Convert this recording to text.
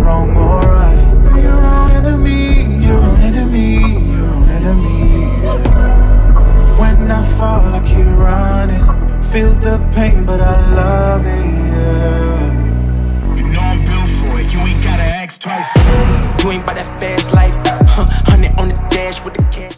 wrong or right. Be your own enemy, your own enemy, your own enemy. Yeah. When I fall, I keep running. Feel the pain, but I love it. Yeah. You know I'm built for it. You ain't gotta ask twice. You ain't by that fast life. Huh, hundred on the dash with the cash.